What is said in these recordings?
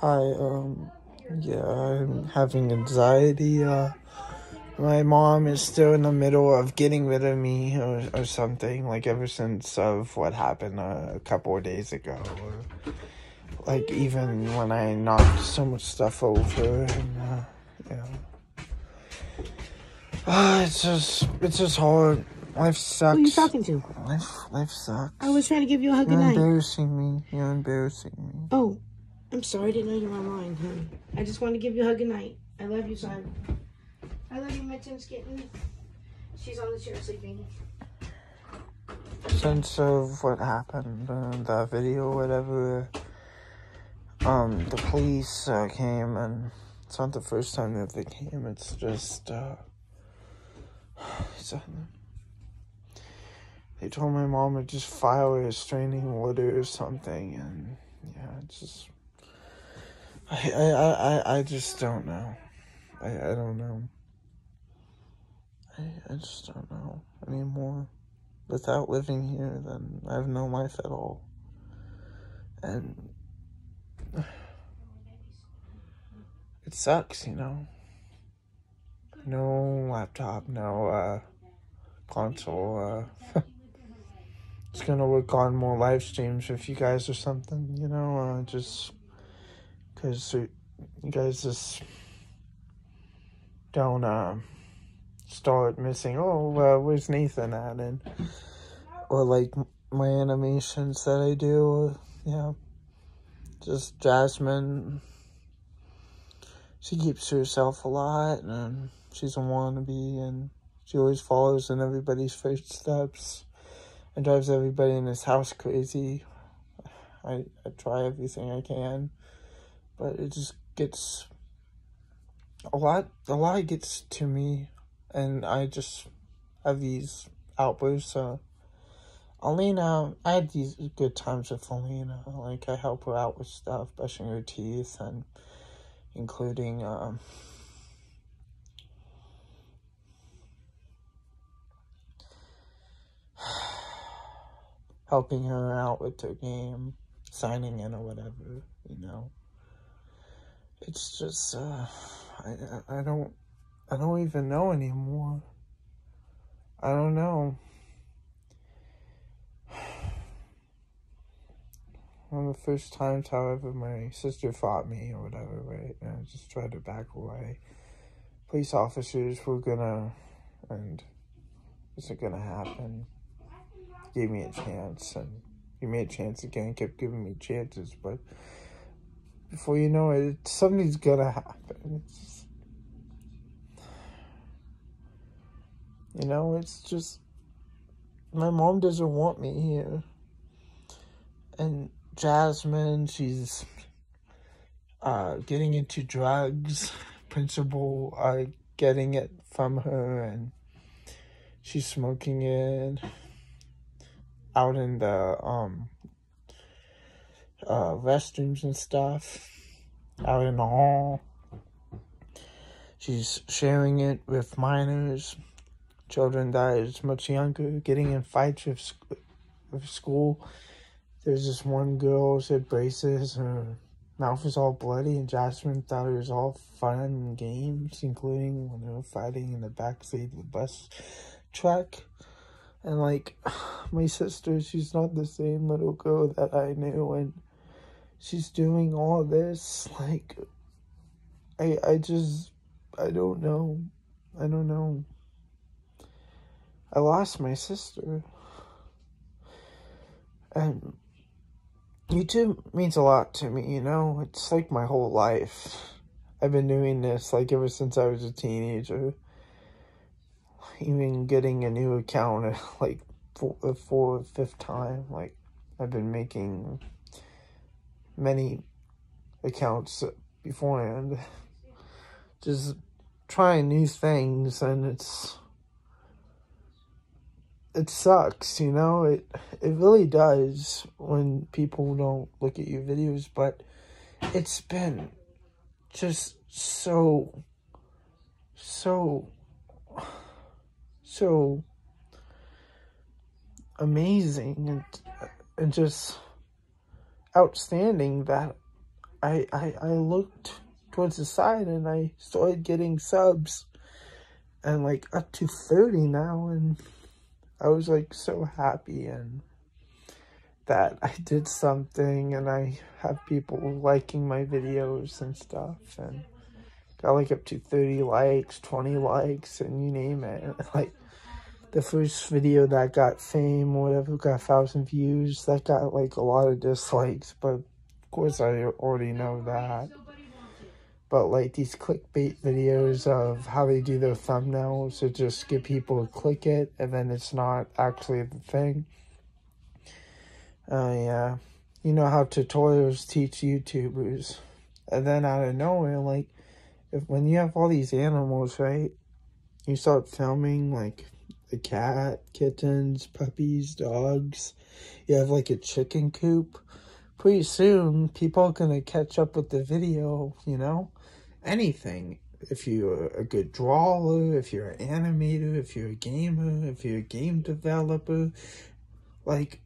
Hi, um, yeah, I'm having anxiety. Uh, my mom is still in the middle of getting rid of me or, or something, like ever since of what happened uh, a couple of days ago. Or, like even when I knocked so much stuff over and, uh, yeah. Uh, it's just, it's just hard. Life sucks. Who are you talking to? Life, life sucks. I was trying to give you a hug You're goodnight. embarrassing me. You're embarrassing me. Oh, I'm sorry. I didn't know you were online, honey. I just want to give you a hug and goodnight. I love you, son. I love you, my Mitten's kitten. She's on the chair sleeping. Since of what happened, uh, that video, whatever, um, the police uh, came, and it's not the first time that they came. It's just, uh, they told my mom to just file a restraining order or something, and yeah, it's just, I, I, I, I- just don't know. I, I don't know. I, I just don't know anymore without living here, then I have no life at all. And it sucks, you know. No laptop, no uh, console. Uh, just gonna work on more live streams with you guys or something, you know. Uh, just because you guys just don't uh, start missing. Oh, where's Nathan at? And or like my animations that I do. Yeah, just Jasmine. She keeps to herself a lot, and she's a wannabe, and she always follows in everybody's footsteps, and drives everybody in this house crazy. I, I try everything I can, but it just gets a lot. A lot gets to me, and I just have these outbursts. Uh, Alina, I had these good times with Alina. Like I help her out with stuff, brushing her teeth, and including um, helping her out with her game, signing in or whatever. You know, it's just uh, I I don't I don't even know anymore. I don't know. Of the first times, however, my sister fought me or whatever, right? And I just tried to back away. Police officers were gonna, and this is gonna happen. Gave me a chance, and gave me a chance again, kept giving me chances, but before you know it, something's gonna happen. Just, you know, it's just, my mom doesn't want me here. And Jasmine, she's uh, getting into drugs. Principal uh, getting it from her, and she's smoking it out in the um uh, restrooms and stuff, out in the hall. She's sharing it with minors, children that is much younger, getting in fights with, with school. There's this one girl, she had braces, her mouth was all bloody, and Jasmine thought it was all fun and games, including when they were fighting in the backseat of the bus truck. And like, my sister, she's not the same little girl that I knew, and she's doing all this. Like, I, I just, I don't know. I don't know. I lost my sister. And YouTube means a lot to me, you know? It's like my whole life. I've been doing this like ever since I was a teenager. Even getting a new account like for the fourth, fifth time. Like I've been making many accounts beforehand. Just trying new things and it's it sucks, you know. It it really does when people don't look at your videos, but it's been just so so so amazing and and just outstanding that I, I, I looked towards the side and I started getting subs and like up to 30 now and I was like so happy and that I did something and I have people liking my videos and stuff and got like up to 30 likes, 20 likes and you name it. Like the first video that got fame or whatever got a thousand views, that got like a lot of dislikes, but of course I already know that. But like these clickbait videos of how they do their thumbnails to just get people to click it and then it's not actually the thing. Oh, uh, yeah. You know how tutorials teach YouTubers. And then out of nowhere, like, if when you have all these animals, right? You start filming, like, a cat, kittens, puppies, dogs. You have, like, a chicken coop. Pretty soon, people are going to catch up with the video, you know? Anything. If you're a good drawer, if you're an animator, if you're a gamer, if you're a game developer, like,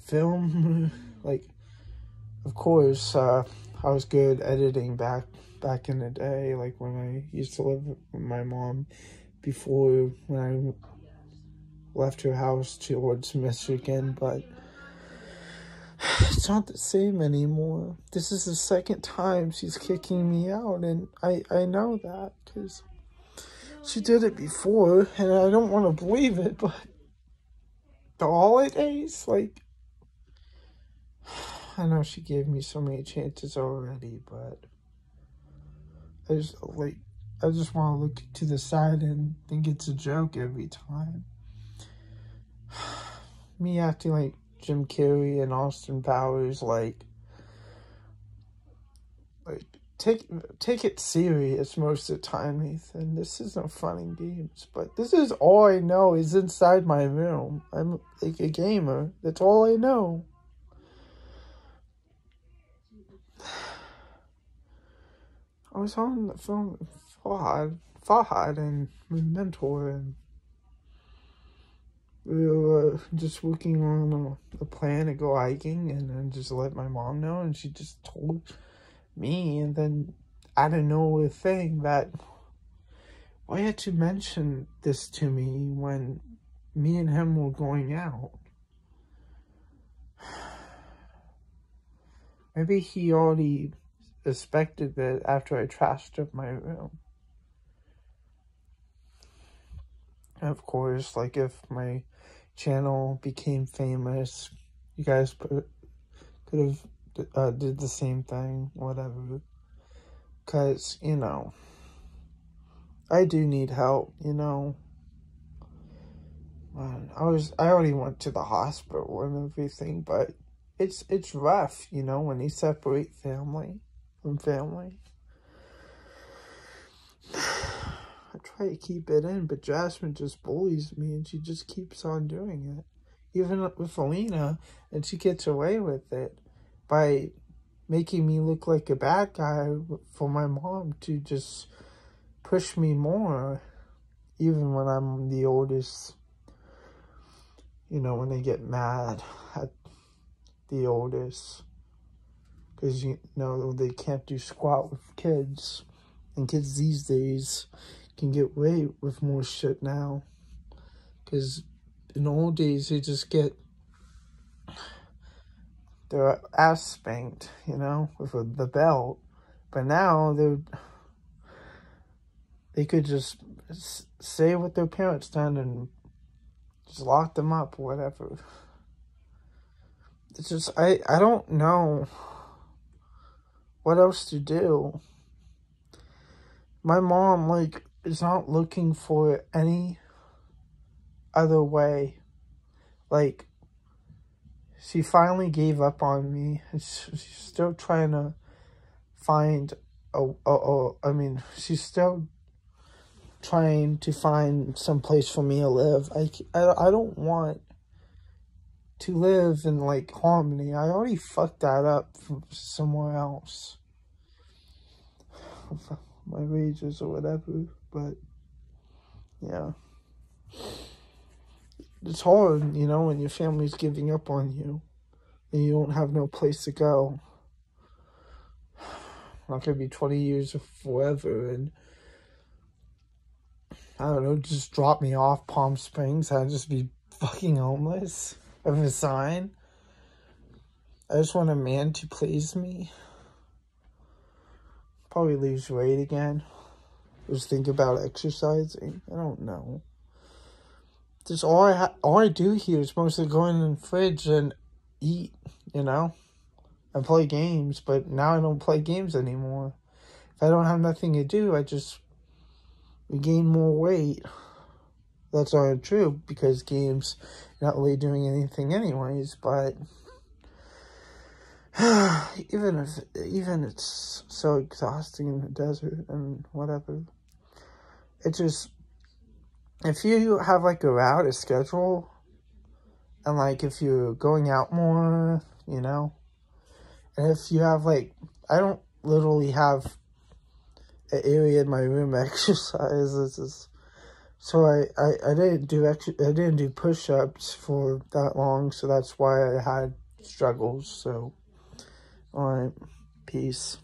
film. like, of course, uh, I was good editing back back in the day, like when I used to live with my mom before when I left her house towards Michigan, but it's not the same anymore. This is the second time she's kicking me out, and I, I know that because she did it before, and I don't want to believe it, but the holidays, like, I know she gave me so many chances already, but I just like I just want to look to the side and think it's a joke every time. Me acting like Jim Carrey and Austin Powers, like, like take take it serious most of the time, Ethan. This isn't fun and games, but this is all I know is inside my room. I'm like a gamer. That's all I know. I was on the phone with Fahad, Fahad and my mentor, and we were just working on a, a, plan to go hiking, and then just let my mom know, and she just told me, and then I didn't know a thing that why had you mention this to me when me and him were going out? Maybe he already expected that after I trashed up my room. Of course, like if my channel became famous, you guys could have uh, did the same thing, whatever. Cause you know, I do need help. You know, I was I already went to the hospital and everything, but it's it's rough. You know, when you separate family from family. I try to keep it in, but Jasmine just bullies me and she just keeps on doing it. Even with Alina, and she gets away with it by making me look like a bad guy for my mom to just push me more, even when I'm the oldest. You know, when they get mad at the oldest because you know they can't do squat with kids and kids these days can get away with more shit now. Because in the old days they just get their ass spanked you know with the belt. But now they're they could just say what their parents done and just lock them up or whatever. It's just i i don't know what else to do? My mom, like, is not looking for any other way. Like, she finally gave up on me. She's still trying to find a, a, a I mean, she's still trying to find some place for me to live. I, I, I don't want to live in like harmony. I already fucked that up somewhere else. My wages or whatever, but yeah. It's hard, you know, when your family's giving up on you and you don't have no place to go. not gonna be 20 years or forever. And I don't know, just drop me off Palm Springs. I'd just be fucking homeless of a sign. I just want a man to please me. Probably lose weight again. Just think about exercising. I don't know. Just all I all I do here is mostly go in the fridge and eat, you know, and play games. But now I don't play games anymore. If I don't have nothing to do, I just gain more weight. That's not true because games not really doing anything anyways. But even if even it's so exhausting in the desert and whatever, it just if you have like a route, a schedule, and like if you're going out more, you know, and if you have like, I don't literally have an area in my room exercises, so I, I, I didn't do ex- I didn't do push-ups for that long, so that's why I had struggles. So, all right, peace.